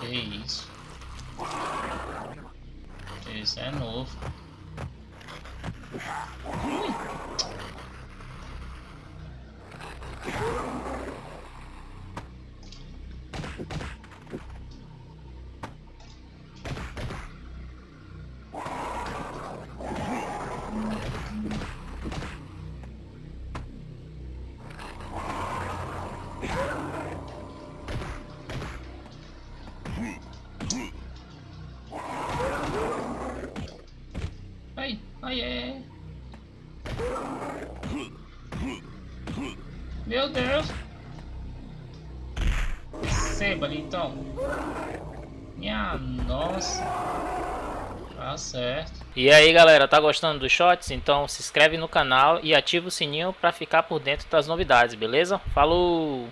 Que isso? Esse é novo. Ai, é. Meu Deus. Receba ali então. Minha nossa. Tá certo. E aí galera, tá gostando dos shots? Então se inscreve no canal e ativa o sininho para ficar por dentro das novidades, beleza? Falou!